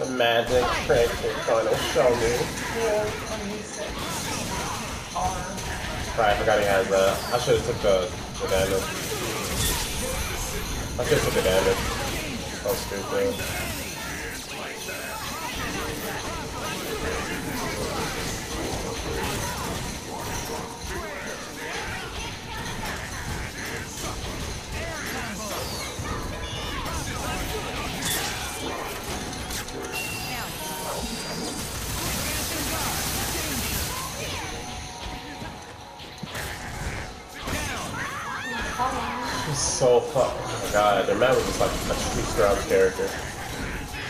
The magic trick you're trying to show me. Right, I forgot he has that. I should have took the, the damage. I should have took the damage. So stupid. So fuck. Oh my god, their man was just like a true strong character.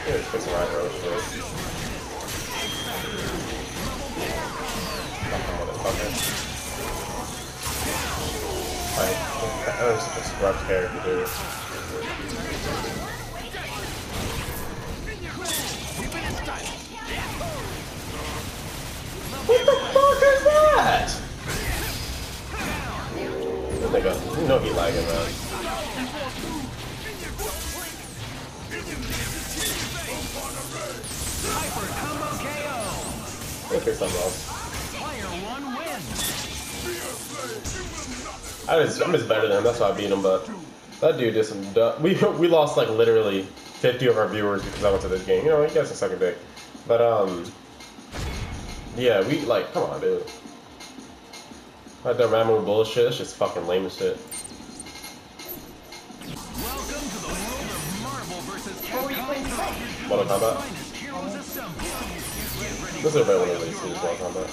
He was right early for. Fucking motherfucker. Like, that was such a scrub character, dude. What the fuck is that? Nigga, you know he lagging, man. Let's pick something else. I just, I'm just better than him. That's why I beat him. But that dude did some. We we lost like literally 50 of our viewers because I went to this game. You know, he gets a second day. But um, yeah, we like, come on, dude. That Dormammu bullshit. That's just fucking lame as shit. Mortal Kombat. This is a better one of these Mortal Kombat.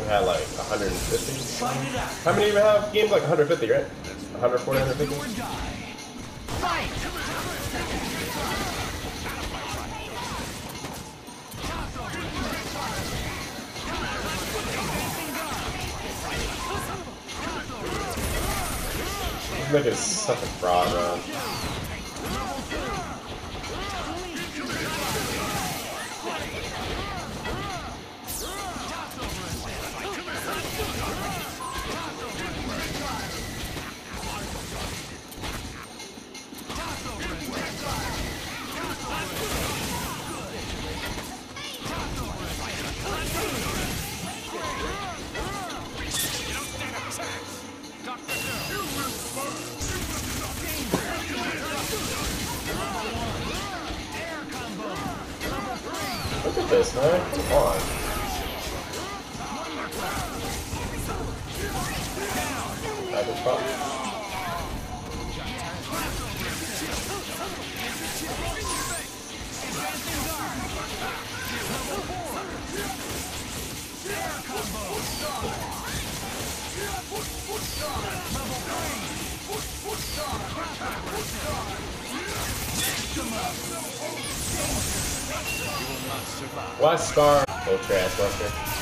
We had like 150. How many we have? Games like 150, right? 140, 150? This nigga is such a fraud, man. This, man. Come on. Type of fuck. Why Scar? Oh, trash, Buster.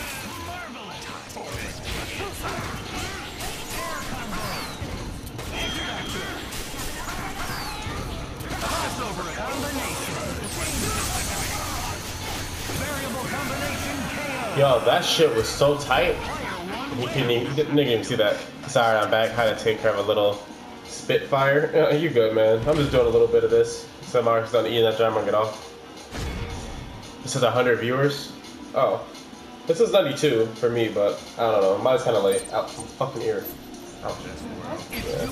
Yo, that shit was so tight. You couldn't even, didn't even see that. Sorry, I'm back. Had to take care of a little Spitfire. you good, man. I'm just doing a little bit of this. Some artists on eating that jam, I'm get off. This says 100 viewers. Oh. This is 92 for me, but I don't know. Mine's kind of late. Out fucking ear. Ouch. Yeah.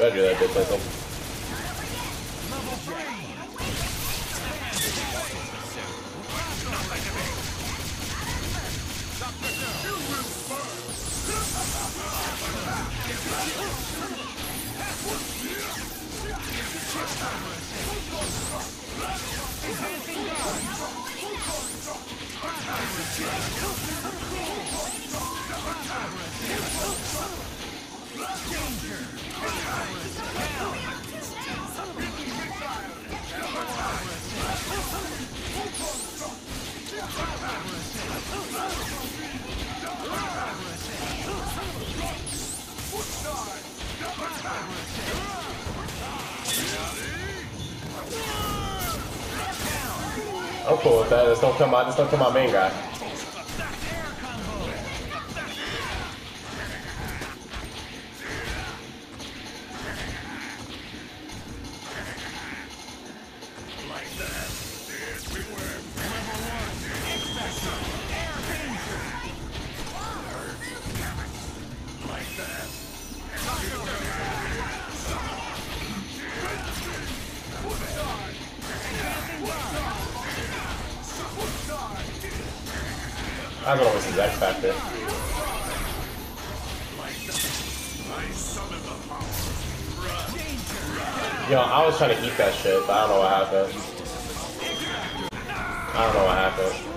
Better that bitch, I think. I'm cool with that. Just don't come out. Just don't come out I don't. Yo, I was trying to eat that shit, but I don't know what happened. I don't know what happened.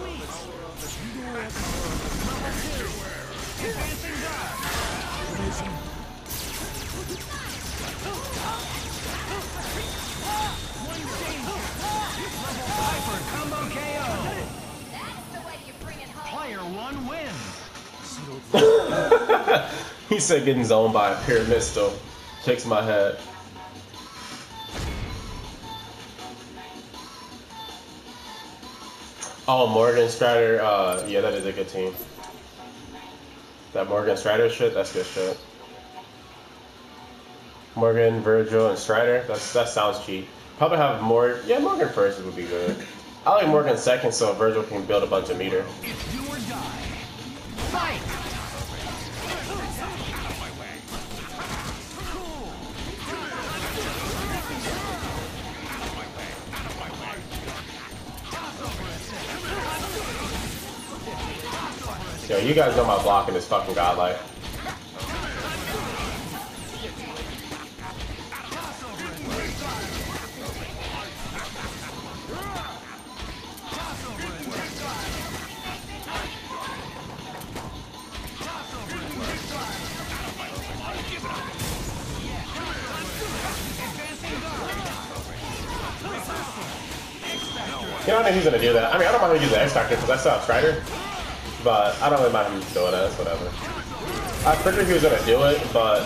he said getting zoned by a pyramid still. Shakes my head. Oh, Morrigan Strider. Uh, yeah, that is a good team. That Morrigan Strider shit, that's good shit. Morrigan, Vergil, and Strider. That's that sounds cheap. Probably have more. Yeah, Morrigan first would be good. I like Morrigan second, so Vergil can build a bunch of meter. Yo, you guys know my blocking is fucking godlike. You know, I he's gonna do that. I mean, I don't mind him using the X Factor because I saw Strider. But I don't really mind him doing it, it's whatever. I figured he was gonna do it, but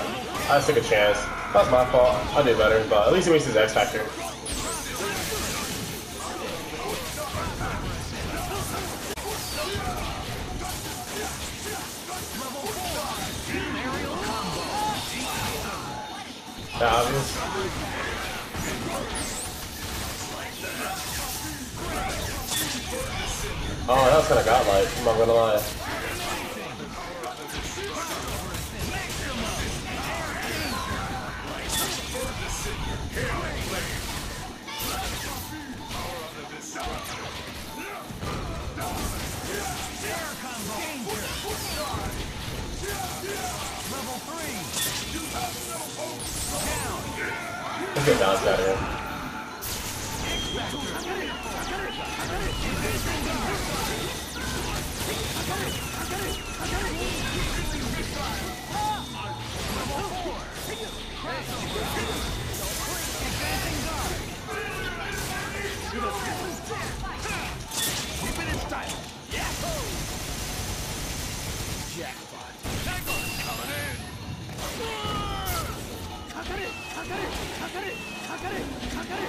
I took a chance. That's my fault. I'll do better, but at least he makes his X Factor. Yeah. Oh, that was kind of godlike, I'm not gonna lie. Let's get Dance out かかれかかれかかれかかれ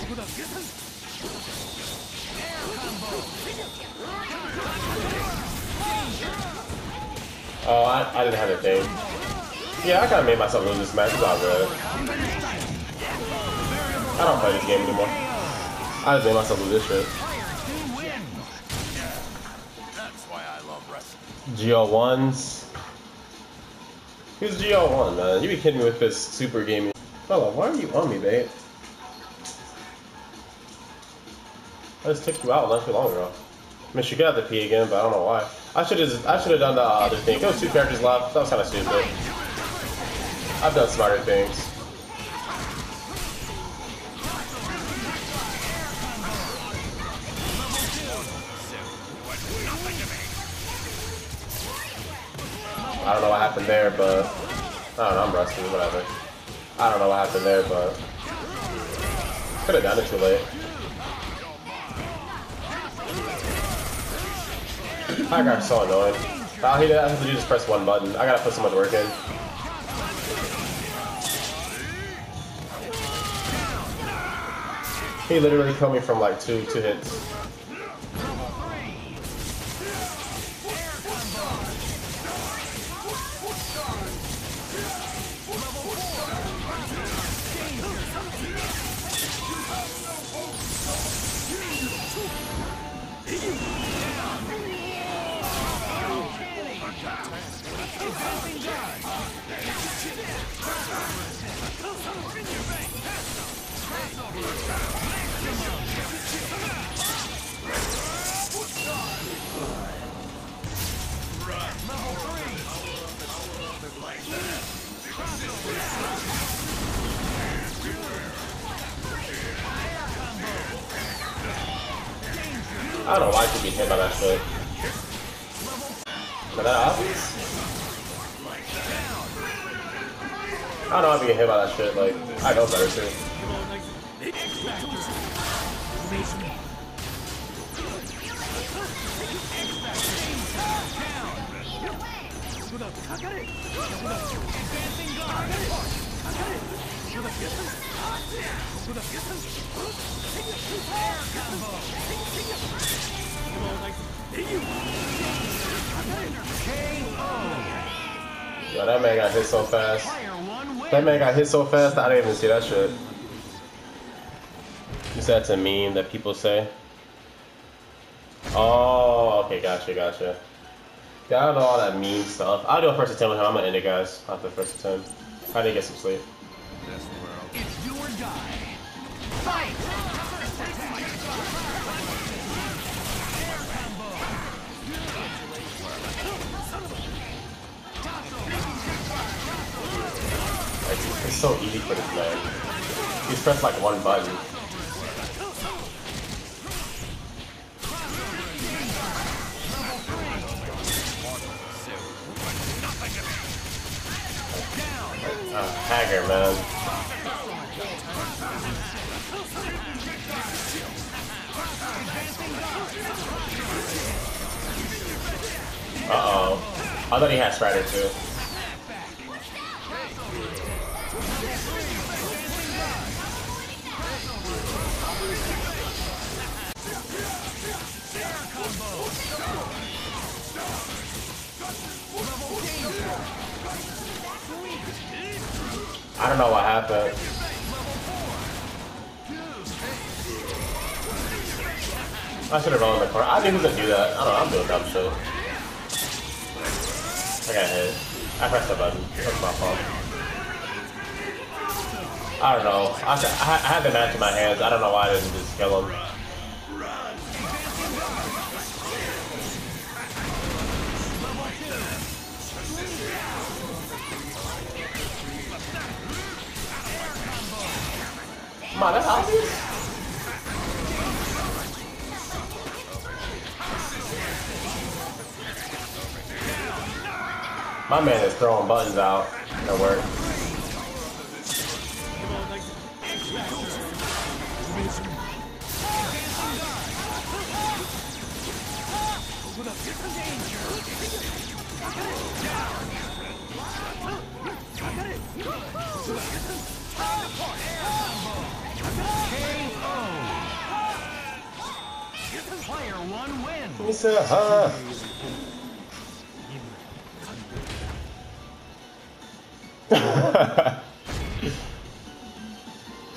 ここだゲタン Oh, I, I didn't have a thing. Yeah, I kind of made myself lose this match. It's all good. I don't play this game anymore. I just made myself lose this shit. GL1s. Who's GL1, man? You be kidding me with this super gaming. Fella, why are you on me, babe? I just took you out not too long ago. I mean, she got the P again, but I don't know why. I should have I should have done the other thing. Was two characters left. That was kind of stupid. I've done smarter things. I don't know what happened there, but I don't know. I'm rusty. Whatever. I don't know what happened there, but could have done it too late. I got so annoyed. All he has to do is press one button. I gotta put so much work in. He literally killed me from like two two hits. I don't I should be hit by that shit. But that obvious? I don't know how to get hit by that shit, like, I know better too. Yo, that man got hit so fast. That man got hit so fast I didn't even see that shit. You said it's a meme that people say. Oh, okay, gotcha, gotcha. Yeah, I don't know all that meme stuff. I'll do a first attempt with him. I'm gonna end it, guys. After the first attempt. I need to get some sleep. It's do or die. Fight! So easy for this man. He's pressed like one button. Uh, Haggar, man. Uh-oh. I thought he had Strider too. Don't know what happened. I should have rolled the corner. I he was gonna do that. I don't know, I'm doing dumb shit. I got hit. I pressed the button. That's my fault. I don't know. I, I had the match in my hands. I don't know why I didn't just kill him. My man is throwing buttons out at work. Player one wins. Said,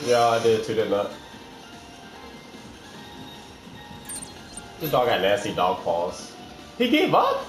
yeah, I did too, didn't I? This dog got nasty dog paws. He gave up?